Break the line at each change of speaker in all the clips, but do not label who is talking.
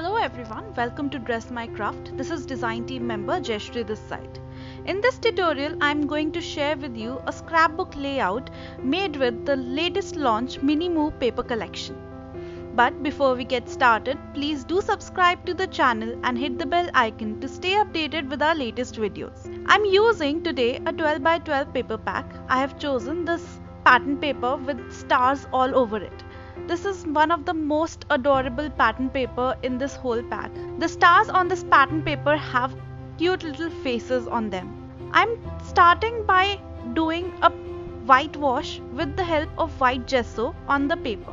Hello everyone, welcome to Dress My Craft. This is design team member Jaishree this side. In this tutorial, I am going to share with you a scrapbook layout made with the latest launch Mini Moo paper collection. But before we get started, please do subscribe to the channel and hit the bell icon to stay updated with our latest videos. I'm using today a 12 by 12 paper pack. I have chosen this pattern paper with stars all over it. This is one of the most adorable pattern paper in this whole pack. The stars on this pattern paper have cute little faces on them. I'm starting by doing a whitewash with the help of white gesso on the paper.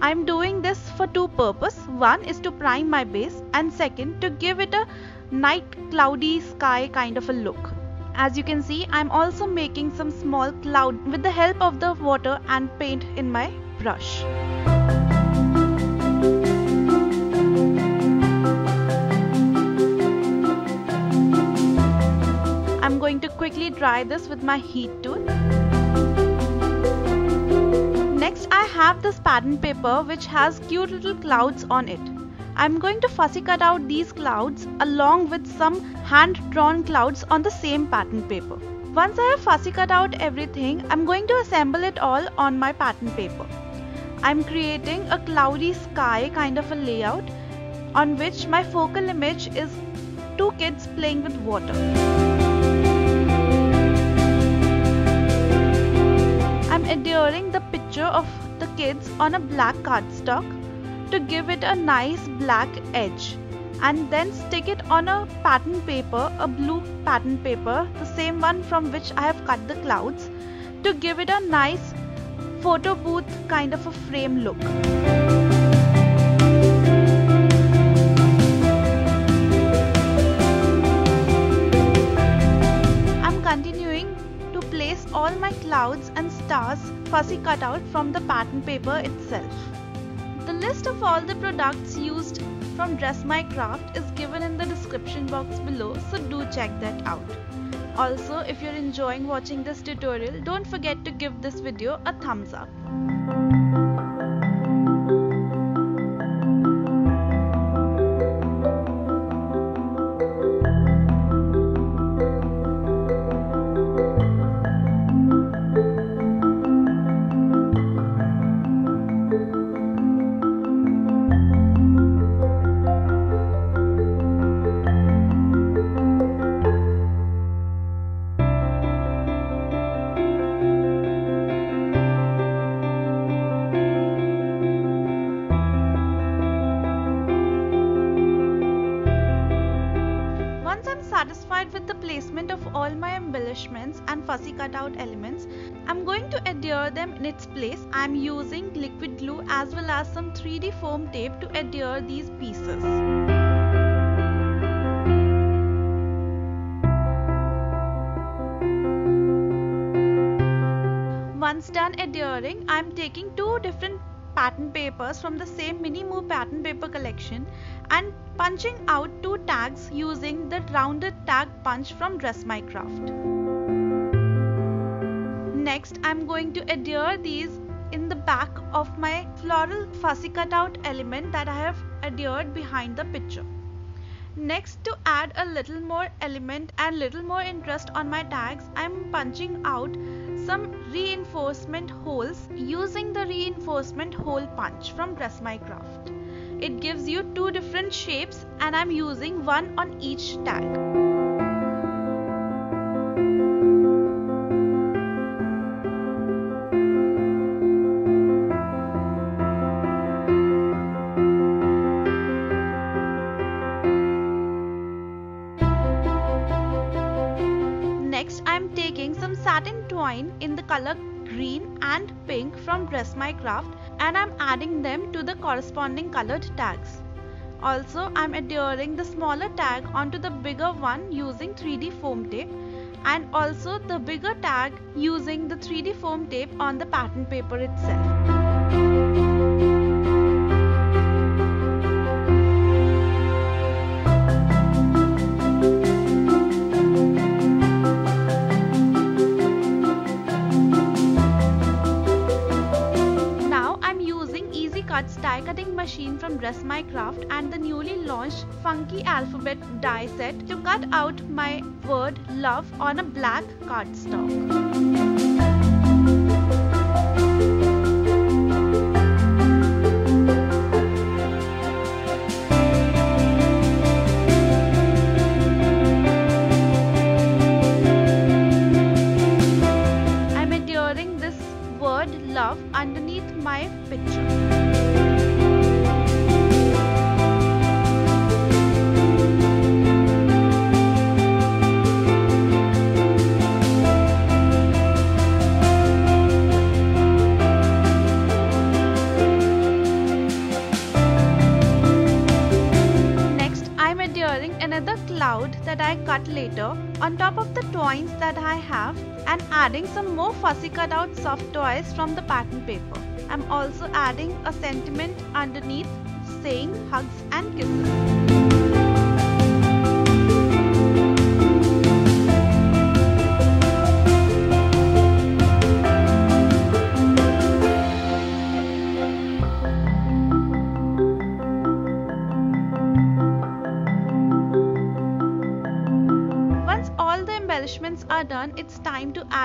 I'm doing this for two purposes. One is to prime my base and second to give it a night cloudy sky kind of a look. As you can see, I'm also making some small cloud with the help of the water and paint in my brush. I'm going to quickly dry this with my heat tool. Next I have this pattern paper which has cute little clouds on it. I'm going to fussy cut out these clouds along with some hand drawn clouds on the same pattern paper. Once I have fussy cut out everything, I'm going to assemble it all on my pattern paper. I'm creating a cloudy sky kind of a layout on which my focal image is two kids playing with water. I'm adhering the picture of the kids on a black cardstock to give it a nice black edge and then stick it on a pattern paper, a blue pattern paper, the same one from which I have cut the clouds to give it a nice photo booth kind of a frame look. I'm continuing to place all my clouds and stars fussy cut out from the pattern paper itself. The list of all the products used from Dress My Craft is given in the description box below so do check that out. Also, if you're enjoying watching this tutorial, don't forget to give this video a thumbs up. Placement of all my embellishments and fussy cut out elements, I'm going to adhere them in its place. I'm using liquid glue as well as some 3D foam tape to adhere these pieces. Once done adhering, I'm taking two different pattern papers from the same Mini Moo pattern paper collection and punching out two tags using the rounded tag punch from Dress My Craft. Next, I'm going to adhere these in the back of my floral fussy cutout element that I have adhered behind the picture. Next to add a little more element and little more interest on my tags, I'm punching out some reinforcement holes using the reinforcement hole punch from Dress My Craft. It gives you two different shapes and I'm using one on each tag. Color green and pink from Dress My Craft and I am adding them to the corresponding colored tags. Also, I am adhering the smaller tag onto the bigger one using 3D foam tape and also the bigger tag using the 3D foam tape on the pattern paper itself. Machine from Dress My Craft and the newly launched Funky Alphabet die set to cut out my word love on a black cardstock. Toys that I have and adding some more fussy cut out soft toys from the pattern paper. I'm also adding a sentiment underneath saying hugs and kisses.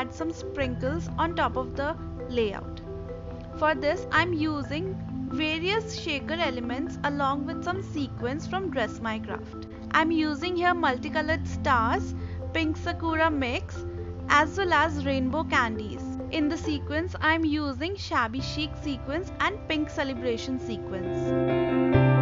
Add some sprinkles on top of the layout. For this, I'm using various shaker elements along with some sequins from Dress My Craft. I'm using here multicolored stars, pink sakura mix, as well as rainbow candies. In the sequins, I'm using shabby chic sequins and pink celebration sequins.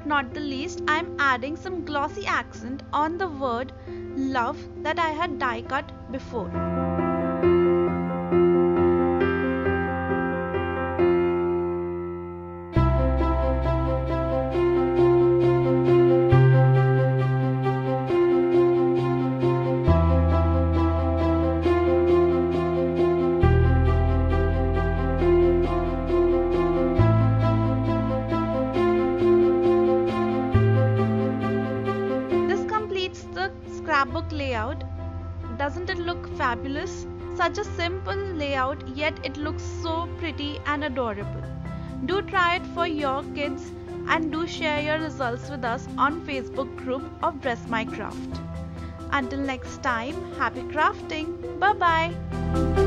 But not the least, I'm adding some glossy accent on the word love that I had die cut before. Doesn't it look fabulous? Such a simple layout yet it looks so pretty and adorable. Do try it for your kids and do share your results with us on Facebook group of Dress My Craft. Until next time, happy crafting. Bye bye.